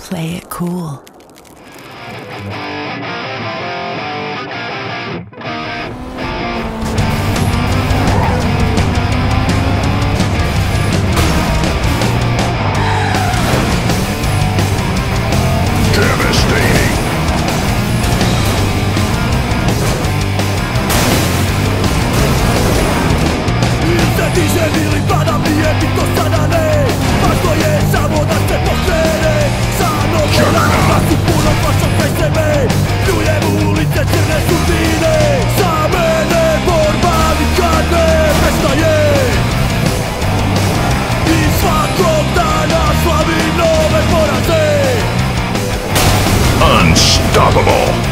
play it cool. unstoppable!